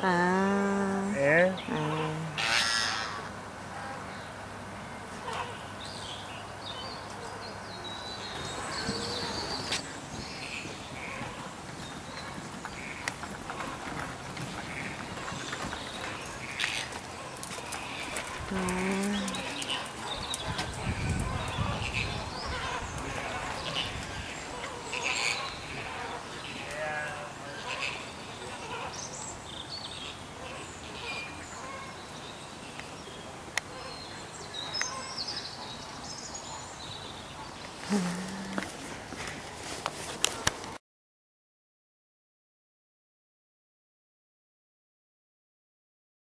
아. 예. 아. 음. Mm-hmm.